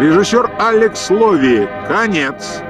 Режиссер Алекс Лови. Конец.